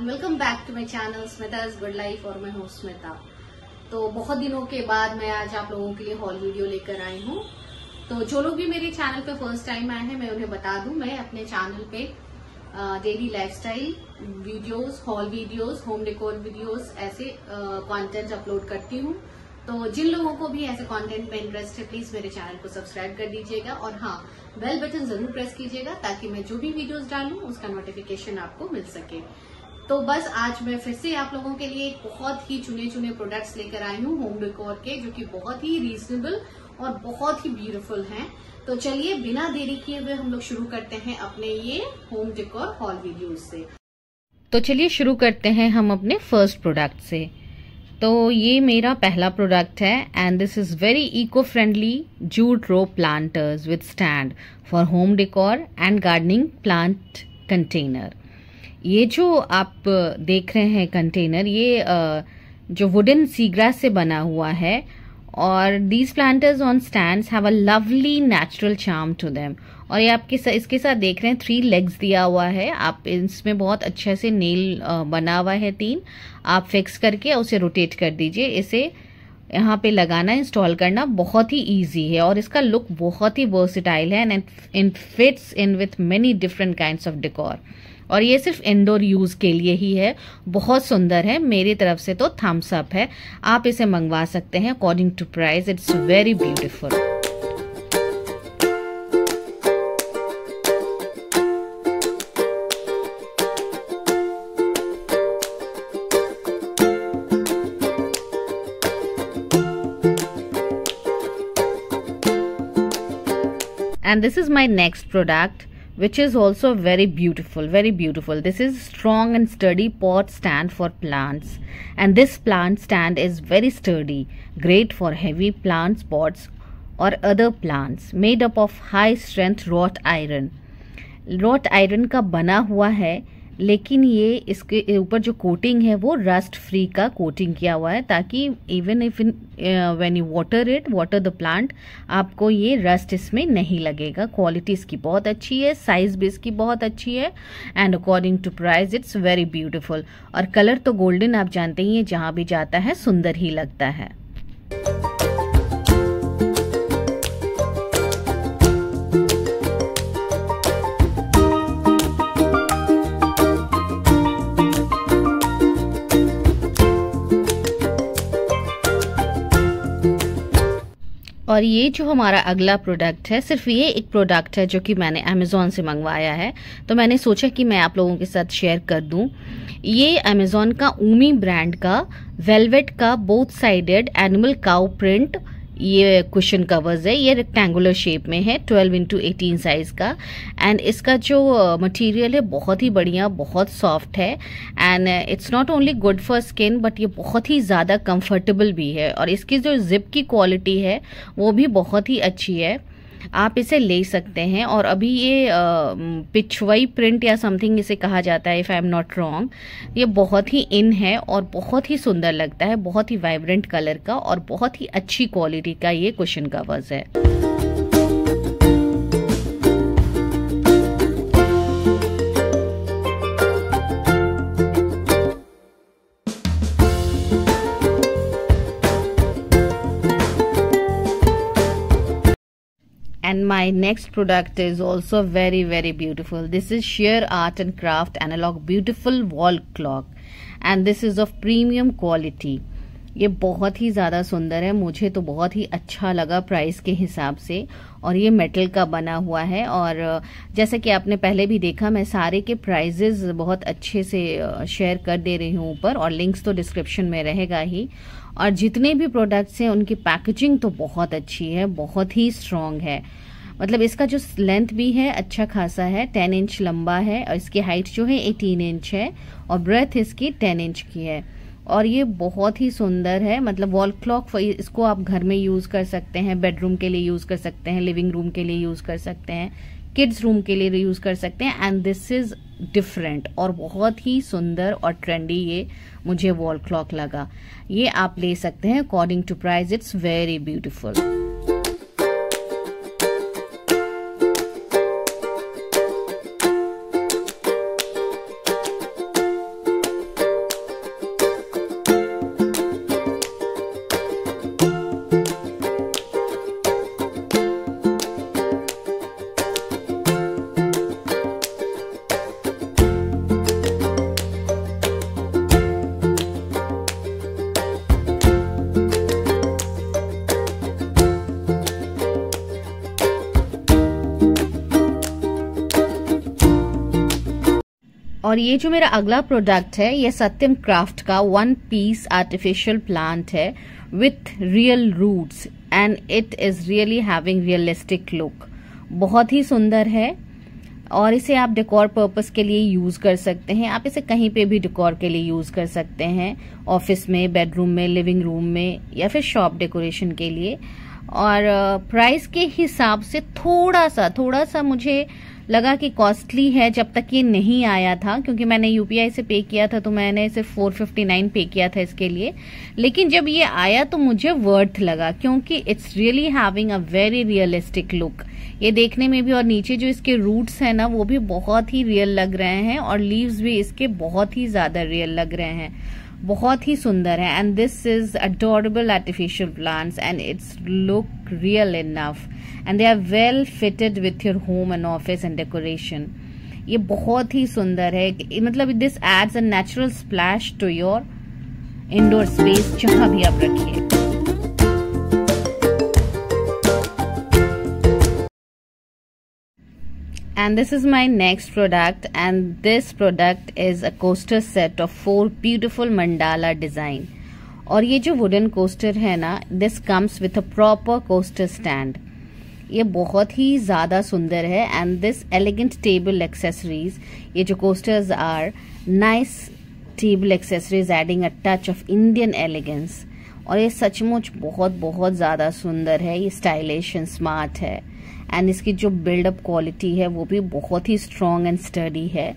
Welcome back to my channel Smita's good life और मैं हूँ स्मिता। तो बहुत दिनों के बाद मैं आज आप लोगों के लिए हॉल वीडियो लेकर आई हूँ। तो जो लोग भी मेरे चैनल पे फ़र्स्ट टाइम आए हैं, मैं उन्हें बता दूँ, मैं अपने चैनल पे daily lifestyle videos haul videos home decor videos ऐसे कंटेंट अपलोड करती हूँ। तो जिन लोगों को भी ऐसे कंटेंट में इंटरेस्ट है प्लीज़ मेरे चैनल को सब्सक्राइब कर दीजिएगा और हाँ बेल बटन ज़रूर प्रेस कीजिएगा ताकि मैं जो भी वीडियोस डालूं, उसका नोटिफिकेशन आपको मिल सके। तो बस आज मैं फिर से आप लोगों के लिए बहुत ही चुने चुने प्रोडक्ट्स लेकर आई हूँ होम डेकोर के, जो कि बहुत ही रीजनेबल और बहुत ही ब्यूटीफुल हैं। तो चलिए, बिना देरी किए हुए हम लोग शुरू करते हैं अपने ये होम डेकोर हॉल वीडियोज़ से। तो चलिए शुरू करते हैं हम अपने फ़र्स्ट प्रोडक्ट से। तो ये मेरा पहला प्रोडक्ट है and this is very eco friendly jute rope planters with stand for home decor and gardening plant container ये जो आप देख रहे हैं कंटेनर ये जो वुडन सीग्रास से बना हुआ है और these planters on stand have a lovely natural charm to them और ये आपके सा, इसके साथ देख रहे हैं थ्री लेग्स दिया हुआ है। आप इसमें बहुत अच्छे से नेल बना हुआ है तीन। आप फिक्स करके उसे रोटेट कर दीजिए। इसे यहाँ पे लगाना इंस्टॉल करना बहुत ही इजी है। और इसका लुक बहुत ही वर्सिटाइल है and in fits in with many different kind of decor और ये सिर्फ़ इंडोर यूज़ के लिए ही है। बहुत सुंदर है। मेरी तरफ़ से तो थम्स अप है। आप इसे मंगवा सकते हैं। According to price it's very beautiful and this is my next product. which is also very beautiful very beautiful this is strong and sturdy pot stand for plants and this plant stand is very sturdy great for heavy plant pots or other plants made up of high strength wrought iron wrought iron का बना हुआ है लेकिन ये इसके ऊपर जो coating है, वो रस्ट फ्री का कोटिंग किया हुआ है ताकि even if in when you water it water the plant आपको ये रस्ट इसमें नहीं लगेगा। क्वालिटी इसकी बहुत अच्छी है साइज़ भी इसकी बहुत अच्छी है and according to price it's very beautiful और कलर तो गोल्डन आप जानते ही हैं, जहाँ भी जाता है, सुंदर ही लगता है। और ये जो हमारा अगला प्रोडक्ट है, सिर्फ़ ये एक प्रोडक्ट है जो कि मैंने अमेज़ोन से मंगवाया है। तो मैंने सोचा कि मैं आप लोगों के साथ शेयर कर दूँ। ये अमेज़ोन का ऊमी ब्रांड का वेलवेट का both sided animal cow print ये क्वेश्चन कवर्स है, ये रेक्टेंगुलर शेप में है 12 इंटू एटीन साइज़ का. एंड इसका जो मटेरियल है, बहुत ही बढ़िया, बहुत सॉफ्ट है. And it's not only good for skin but ये बहुत ही ज़्यादा कंफर्टेबल भी है. और इसकी जो जिप की क्वालिटी है, वो भी बहुत ही अच्छी है. आप इसे ले सकते हैं और अभी ये पिछवई प्रिंट या समथिंग इसे कहा जाता है if I am not wrong ये बहुत ही इन है और बहुत ही सुंदर लगता है, बहुत ही वाइब्रेंट कलर का और बहुत ही अच्छी क्वालिटी का ये क्वेश्चन कवर्स है। My next product is also very very beautiful. This is sheer art and craft analog beautiful wall clock. And this is of premium quality. ये बहुत ही ज़्यादा सुंदर है। मुझे तो बहुत ही अच्छा लगा प्राइस के हिसाब से। और ये मेटल का बना हुआ है। और जैसा कि आपने पहले भी देखा, मैं सारे के प्राइजेज बहुत अच्छे से शेयर कर दे रही हूँ ऊपर। और लिंक्स तो डिस्क्रिप्शन में रहेगा ही। और जितने भी प्रोडक्ट्स हैं, उनकी पैकेजिंग तो बहुत अच्छी है। बहुत ही स्ट्रॉन्ग है। मतलब इसका जो लेंथ भी है अच्छा खासा है टेन इंच लंबा है और इसकी हाइट जो है एटीन इंच है और ब्रेथ इसकी टेन इंच की है। और ये बहुत ही सुंदर है मतलब वॉल क्लॉक इसको आप घर में यूज़ कर सकते हैं बेडरूम के लिए यूज़ कर सकते हैं लिविंग रूम के लिए यूज़ कर सकते हैं किड्स रूम के लिए यूज़ कर सकते हैं एंड दिस इज़ डिफरेंट और बहुत ही सुंदर और ट्रेंडी ये मुझे वॉल क्लॉक लगा। ये आप ले सकते हैं according to price it's very beautiful और ये जो मेरा अगला प्रोडक्ट है, ये सत्यम क्राफ्ट का वन पीस आर्टिफिशियल प्लांट है with real roots and it is really having realistic look बहुत ही सुंदर है और इसे आप डेकोर पर्पस के लिए यूज़ कर सकते हैं। आप इसे कहीं पे भी डेकोर के लिए यूज़ कर सकते हैं। ऑफ़िस में बेडरूम में लिविंग रूम में या फिर शॉप डेकोरेशन के लिए। और प्राइस के हिसाब से थोड़ा सा थोड़ा सा मुझे लगा कि कॉस्टली है जब तक ये नहीं आया था, क्योंकि मैंने यूपीआई से पे किया था तो मैंने सिर्फ़ 459 पे किया था इसके लिए। लेकिन जब ये आया तो मुझे वर्थ लगा, क्योंकि it's really having a very realistic look ये देखने में भी और नीचे जो इसके रूट्स है ना, वो भी बहुत ही रियल लग रहे हैं और लीव्स भी इसके बहुत ही ज़्यादा रियल लग रहे हैं। बहुत ही सुंदर है। And this is adorable artificial plants and it's look real enough and they are well fitted with your home and office and decoration ये बहुत ही सुंदर है मतलब this adds a natural splash to your indoor space जहाँ भी आप रखिए। And this is my next product, and this product is a coaster set of four beautiful mandala design. और ये जो वुडन कोस्टर है ना this comes with a proper coaster stand ये बहुत ही ज़्यादा सुंदर है and this elegant table accessories ये जो coasters are nice table accessories adding a touch of Indian elegance और ये सचमुच बहुत बहुत ज़्यादा सुंदर है, ये स्टाइलिश एंड स्मार्ट है। एंड इसकी जो बिल्डअप क्वालिटी है, वो भी बहुत ही स्ट्रॉन्ग एंड स्टडी है।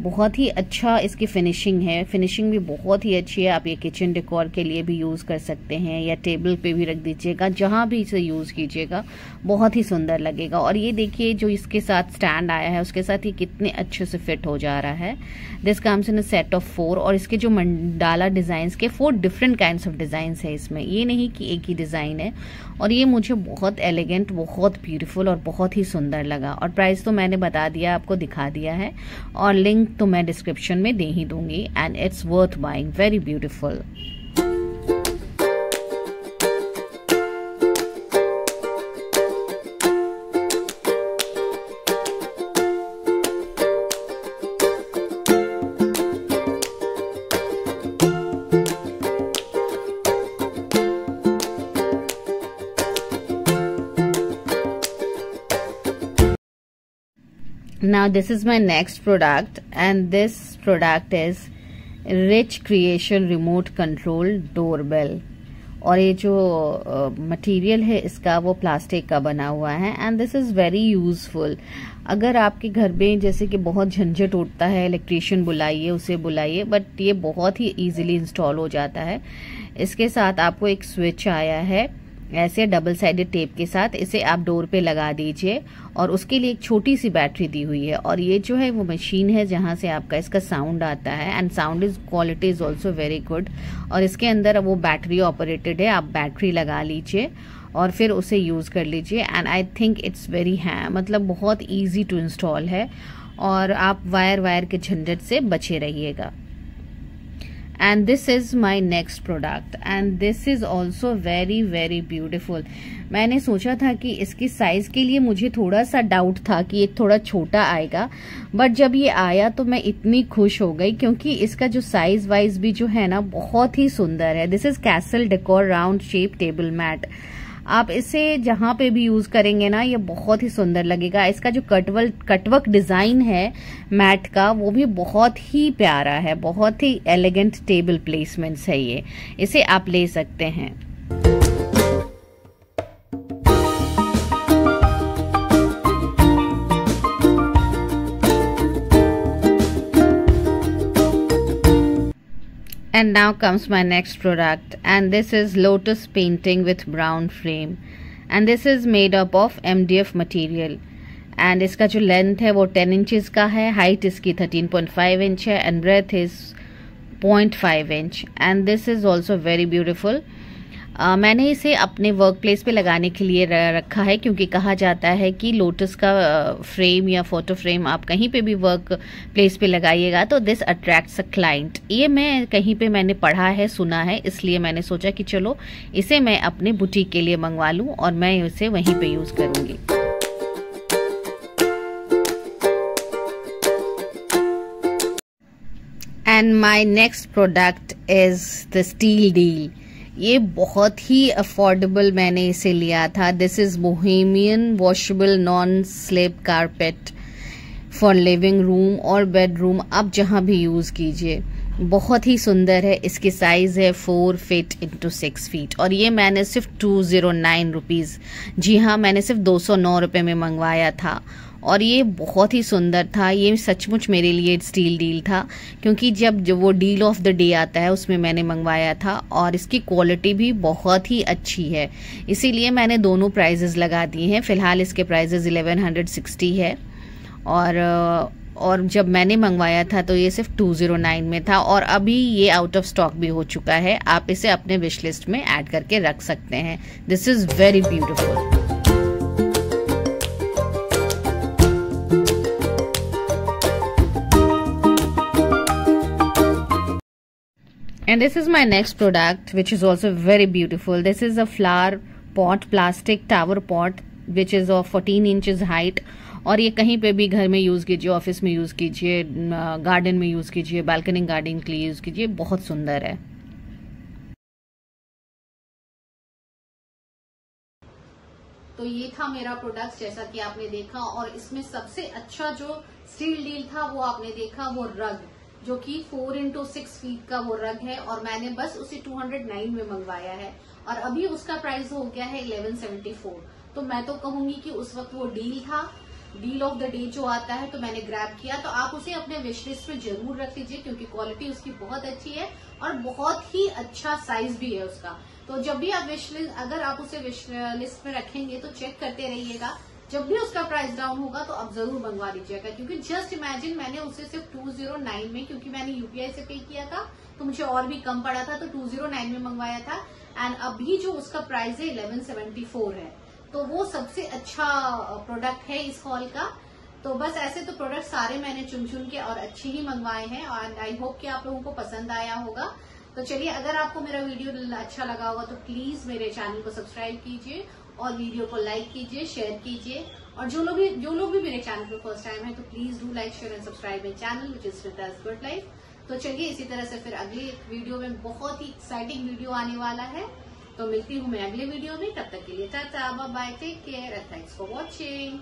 बहुत ही अच्छा इसकी फिनिशिंग है। फिनिशिंग भी बहुत ही अच्छी है। आप ये किचन डेकोर के लिए भी यूज़ कर सकते हैं या टेबल पे भी रख दीजिएगा। जहाँ भी इसे यूज़ कीजिएगा, बहुत ही सुंदर लगेगा। और ये देखिए जो इसके साथ स्टैंड आया है, उसके साथ ये कितने अच्छे से फिट हो जा रहा है। This comes in set of four और इसके जो मंडाला डिज़ाइन के four different kind of design है इसमें। ये नहीं कि एक ही डिज़ाइन है। और ये मुझे बहुत एलिगेंट बहुत ब्यूटीफुल और बहुत ही सुंदर लगा। और प्राइस तो मैंने बता दिया, आपको दिखा दिया है। और लिंक तो मैं डिस्क्रिप्शन में दे ही दूँगी and it's worth buying very beautiful now, this is my next product. And this product is rich creation remote control doorbell. और ये जो मटेरियल uh, है इसका वो प्लास्टिक का बना हुआ है। And this is very useful अगर आपके घर में जैसे कि बहुत झंझट उठता है इलेक्ट्रिशियन बुलाइए उसे बुलाइए बट ये बहुत ही इजीली इंस्टॉल हो जाता है। इसके साथ आपको एक स्विच आया है। ऐसे डबल साइडेड टेप के साथ इसे आप डोर पे लगा दीजिए और उसके लिए एक छोटी सी बैटरी दी हुई है और ये जो है वो मशीन है जहाँ से आपका इसका साउंड आता है and sound is quality is also very good और इसके अंदर वो बैटरी ऑपरेटेड है, आप बैटरी लगा लीजिए और फिर उसे यूज़ कर लीजिए and I think it's very है मतलब बहुत ईजी टू इंस्टॉल है और आप वायर वायर के झंझट से बचे रहिएगा। And this is my next product. And this is also very very beautiful. मैंने सोचा था कि इसकी साइज़ के लिए मुझे थोड़ा सा डाउट था कि ये थोड़ा छोटा आएगा। बट जब ये आया तो मैं इतनी खुश हो गई क्योंकि इसका जो साइज़ वाइज भी जो है ना, बहुत ही सुंदर है। This is castle decor round shape table mat आप इसे जहाँ पे भी यूज़ करेंगे ना, ये बहुत ही सुंदर लगेगा। इसका जो कटवल, कटवक डिज़ाइन है मैट का, वो भी बहुत ही प्यारा है। बहुत ही एलिगेंट टेबल प्लेसमेंट्स है ये। इसे आप ले सकते हैं। And now comes my next product and this is lotus painting with brown frame and this is made up of MDF material and इसका जो लेंथ है वो 10 इंचेस का है हाइट इसकी 13.5 इंच है and breadth is 0.5 inch and this is also very beautiful Uh, मैंने इसे अपने वर्क प्लेस पे लगाने के लिए रखा है क्योंकि कहा जाता है कि लोटस का फ्रेम या फ़ोटो फ्रेम आप कहीं पे भी वर्क प्लेस पे लगाइएगा तो दिस अट्रैक्ट्स अ क्लाइंट ये मैं कहीं पे मैंने पढ़ा है सुना है इसलिए मैंने सोचा कि चलो इसे मैं अपने बुटीक के लिए मंगवा लूँ और मैं इसे वहीं पर यूज़ करूँगी। And my next product is the steel deal ये बहुत ही अफोर्डेबल मैंने इसे लिया था। This is bohemian washable non slip carpet for living room और बेडरूम आप जहाँ भी यूज़ कीजिए। बहुत ही सुंदर है। इसकी साइज़ है four feet into six feet और ये मैंने सिर्फ़ टू ज़ीरो नाइन रुपीज़ जी हाँ मैंने सिर्फ़ दो सौ नौ रुपये में मंगवाया था। और ये बहुत ही सुंदर था। ये सचमुच मेरे लिए स्टील डील था, क्योंकि जब जो वो डील ऑफ़ द डे आता है, उसमें मैंने मंगवाया था और इसकी क्वालिटी भी बहुत ही अच्छी है। इसीलिए मैंने दोनों प्राइजेज़ लगा दिए हैं। फ़िलहाल इसके प्राइजेस 1160 है और और जब मैंने मंगवाया था तो ये सिर्फ़ 209 में था और अभी ये आउट ऑफ़ स्टॉक भी हो चुका है। आप इसे अपने विश लिस्ट में ऐड करके रख सकते हैं। This is very beautiful and this is my next product, which is also very beautiful. This is a flower pot, plastic tower pot, which is of 14 inches height. और ये कहीं पे भी घर में यूज़ कीजिए ऑफ़िस में यूज़ कीजिए गार्डन में यूज़ कीजिए बालकनी गार्डन के लिए यूज़ कीजिए, बहुत सुंदर है। तो ये था मेरा प्रोडक्ट जैसा कि आपने देखा और इसमें सबसे अच्छा जो स्टील डील था वो आपने देखा, वो रग जो कि फोर इंटू सिक्स फीट का वो रग है और मैंने बस उसे 209 में मंगवाया है और अभी उसका प्राइस हो गया है 1174 तो मैं तो कहूँगी कि उस वक्त वो डील था डील ऑफ़ द डे जो आता है तो मैंने ग्रैब किया तो आप उसे अपने विश लिस्ट में ज़रूर रख लीजिए क्योंकि क्वालिटी उसकी बहुत अच्छी है और बहुत ही अच्छा साइज़ भी है उसका। तो जब भी आप विश लिस्ट अगर आप उसे विश लिस्ट में रखेंगे तो चेक करते रहिएगा। जब भी उसका प्राइस डाउन होगा तो आप ज़रूर मंगवा लीजिएगा क्योंकि जस्ट इमेजिन मैंने उसे सिर्फ़ 209 में, क्योंकि मैंने यूपीआई से पे किया था तो मुझे और भी कम पड़ा था तो 209 में मंगवाया था एंड अभी जो उसका प्राइस है 1174 है। तो वो सबसे अच्छा प्रोडक्ट है इस हॉल का। तो बस ऐसे तो प्रोडक्ट सारे मैंने चुन चुन के और अच्छे ही मंगवाए हैं और आई होप कि आप लोगों को पसंद आया होगा। तो चलिए, अगर आपको मेरा वीडियो अच्छा लगा होगा तो प्लीज़ मेरे चैनल को सब्सक्राइब कीजिए और वीडियो को लाइक कीजिए शेयर कीजिए। और जो लोग भी, जो लोग भी मेरे चैनल पर फ़र्स्ट टाइम है तो please do like share and subscribe my channel which is good life तो चलिए, इसी तरह से फिर अगले वीडियो में बहुत ही एक्साइटिंग वीडियो आने वाला है। तो मिलती हूँ मैं अगले वीडियो में, तब तक के लिए tata bye take care and thanks for watching